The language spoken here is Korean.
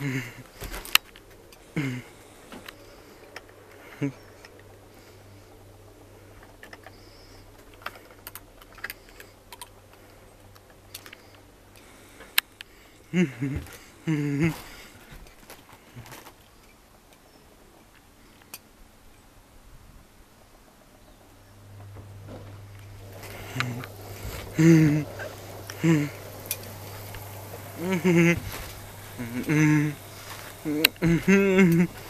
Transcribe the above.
Mm-hmm. Mm-hmm. mm-hmm. mm-hmm.